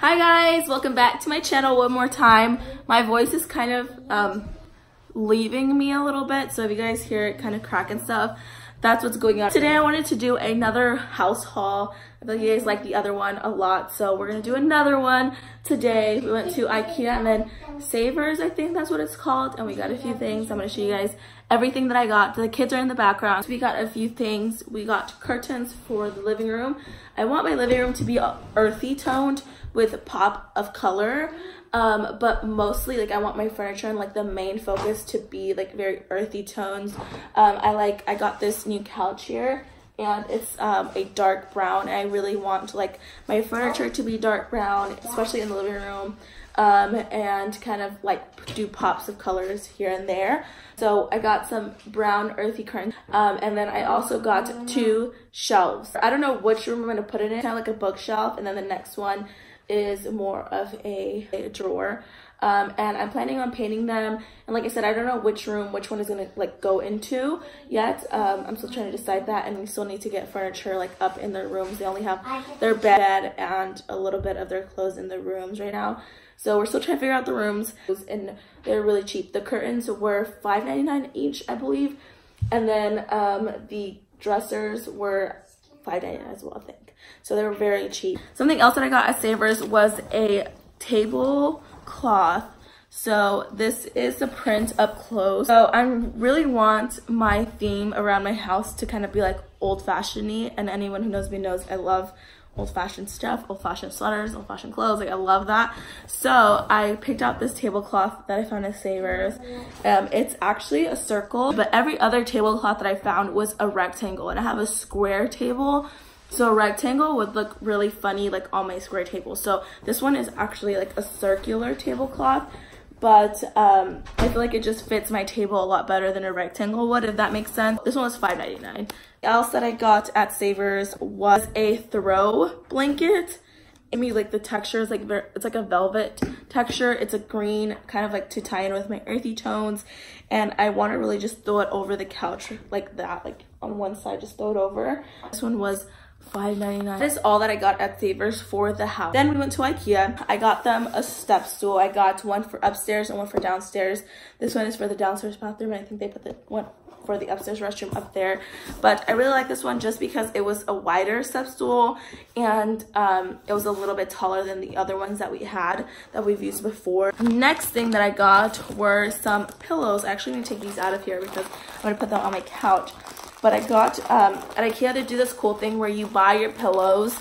Hi guys, welcome back to my channel one more time. My voice is kind of um, leaving me a little bit, so if you guys hear it kind of crack and stuff, that's what's going on. Today I wanted to do another house haul. I feel like you guys like the other one a lot, so we're gonna do another one today. We went to Ikea and then Savers, I think that's what it's called, and we got a few things. I'm gonna show you guys everything that I got. The kids are in the background. We got a few things. We got curtains for the living room. I want my living room to be earthy toned, with a pop of color um but mostly like i want my furniture and like the main focus to be like very earthy tones um i like i got this new couch here and it's um, a dark brown and I really want like my furniture to be dark brown especially in the living room um, and kind of like do pops of colors here and there so I got some brown earthy curtains um, and then I also got two shelves I don't know which room I'm to put it in kind of like a bookshelf and then the next one is more of a, a drawer. Um, and I'm planning on painting them. And like I said, I don't know which room, which one is gonna like go into yet. Um, I'm still trying to decide that, and we still need to get furniture like up in their rooms. They only have their bed and a little bit of their clothes in the rooms right now. So we're still trying to figure out the rooms, and they're really cheap. The curtains were $5.99 each, I believe, and then um, the dressers were $5.99 as well, I think. So they were very cheap. Something else that I got at Savers was a tablecloth. So this is the print up close. So I really want my theme around my house to kind of be like old fashioned and anyone who knows me knows I love old-fashioned stuff, old-fashioned sweaters, old-fashioned clothes. Like I love that. So I picked out this tablecloth that I found at Savers. Um, it's actually a circle, but every other tablecloth that I found was a rectangle, and I have a square table. So a rectangle would look really funny like on my square table. So this one is actually like a circular tablecloth but um, I feel like it just fits my table a lot better than a rectangle would, if that makes sense. This one was $5.99. Else that I got at Savers was a throw blanket. I mean, like the texture is like, it's like a velvet texture. It's a green, kind of like to tie in with my earthy tones. And I want to really just throw it over the couch like that, like on one side, just throw it over. This one was $5.99. That is all that I got at Savers for the house. Then we went to Ikea. I got them a step stool. I got one for upstairs and one for downstairs. This one is for the downstairs bathroom. I think they put the one for the upstairs restroom up there. But I really like this one just because it was a wider step stool and um, it was a little bit taller than the other ones that we had that we've used before. Next thing that I got were some pillows. I actually need to take these out of here because I'm going to put them on my couch. But I got um, at Ikea to do this cool thing where you buy your pillows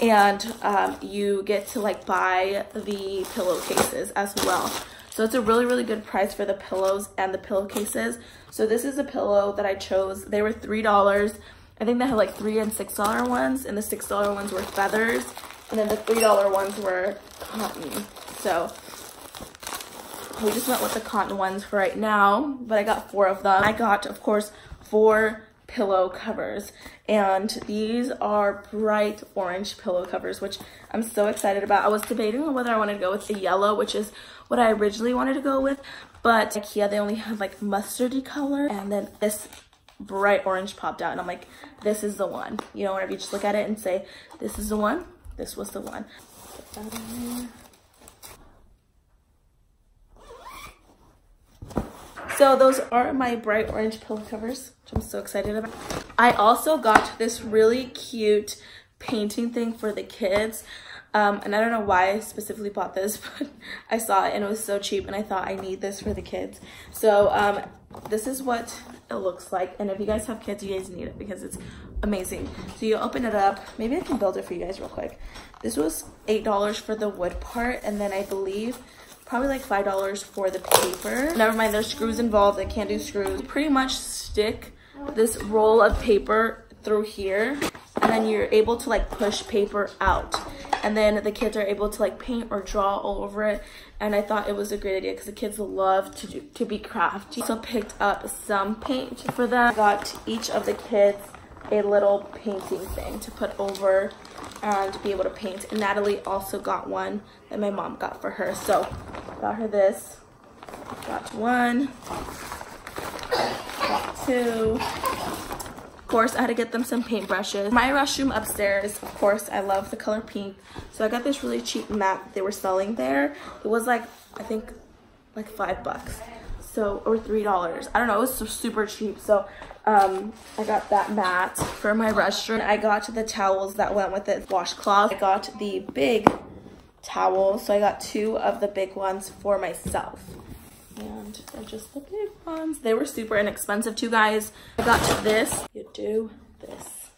and um, you get to like buy the pillowcases as well. So it's a really, really good price for the pillows and the pillowcases. So this is a pillow that I chose. They were $3. I think they had like three and $6 ones and the $6 ones were feathers and then the $3 ones were cotton. So we just went with the cotton ones for right now, but I got four of them. I got, of course, four pillow covers. And these are bright orange pillow covers which I'm so excited about. I was debating on whether I wanted to go with the yellow which is what I originally wanted to go with. But Ikea they only have like mustardy color. And then this bright orange popped out. And I'm like this is the one. You know whenever you just look at it and say this is the one this was the one So those are my bright orange pillow covers, which I'm so excited about. I also got this really cute painting thing for the kids. Um, and I don't know why I specifically bought this, but I saw it and it was so cheap and I thought I need this for the kids. So um, this is what it looks like. And if you guys have kids, you guys need it because it's amazing. So you open it up. Maybe I can build it for you guys real quick. This was $8 for the wood part. And then I believe probably like five dollars for the paper. Never mind there's screws involved i can't do screws. Pretty much stick this roll of paper through here and then you're able to like push paper out. And then the kids are able to like paint or draw all over it. And i thought it was a great idea because the kids love to do to be crafty. So picked up some paint for them. Got each of the kids a little painting thing to put over and be able to paint. And Natalie also got one that my mom got for her. So got her this, got one, got two, Of course, I had to get them some paintbrushes. My restroom upstairs, of course, I love the color pink. So I got this really cheap mat they were selling there. It was like, I think, like five bucks. So, or $3. I don't know, it was super cheap. So um, I got that mat for my restroom. I got the towels that went with it, washcloth. I got the big towel, so I got two of the big ones for myself. And they're just the big ones. They were super inexpensive too, guys. I got this. You do this.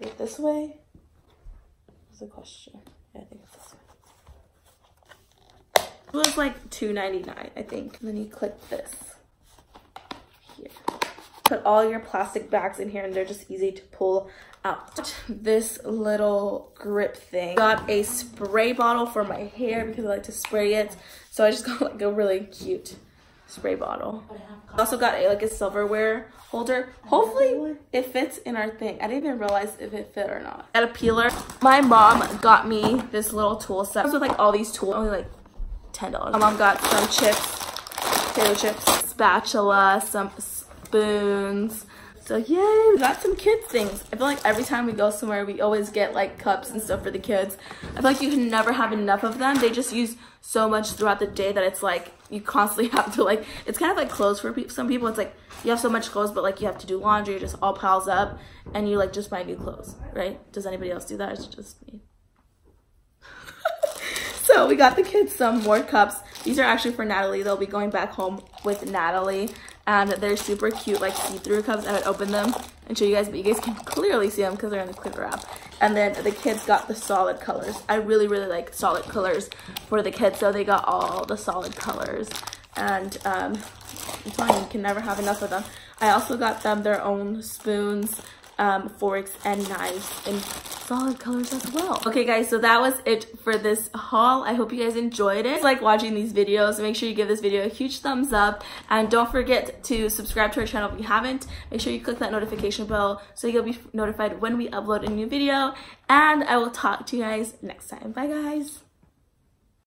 It this way? What's the question? Yeah, I think it's this way. It was like $2.99, I think. And then you click this here put all your plastic bags in here and they're just easy to pull out. This little grip thing. Got a spray bottle for my hair because I like to spray it. So I just got like a really cute spray bottle. Also got a, like a silverware holder. Hopefully it fits in our thing. I didn't even realize if it fit or not. Got a peeler. My mom got me this little tool set. It with like all these tools, only like $10. My mom got some chips, potato chips, spatula, some spoons. So yay, we got some kids things. I feel like every time we go somewhere, we always get like cups and stuff for the kids. I feel like you can never have enough of them. They just use so much throughout the day that it's like you constantly have to like, it's kind of like clothes for pe some people. It's like you have so much clothes, but like you have to do laundry, it just all piles up and you like just buy new clothes, right? Does anybody else do that? It's just me. so we got the kids some more cups. These are actually for Natalie. They'll be going back home with Natalie and they're super cute like see-through cups I would open them and show you guys but you guys can clearly see them because they're in the clear wrap. And then the kids got the solid colors. I really really like solid colors for the kids so they got all the solid colors. And um it's fine you can never have enough of them. I also got them their own spoons um, forks and knives in solid colors as well. Okay guys, so that was it for this haul. I hope you guys enjoyed it. like watching these videos, make sure you give this video a huge thumbs up and don't forget to subscribe to our channel if you haven't. Make sure you click that notification bell so you'll be notified when we upload a new video and I will talk to you guys next time. Bye guys.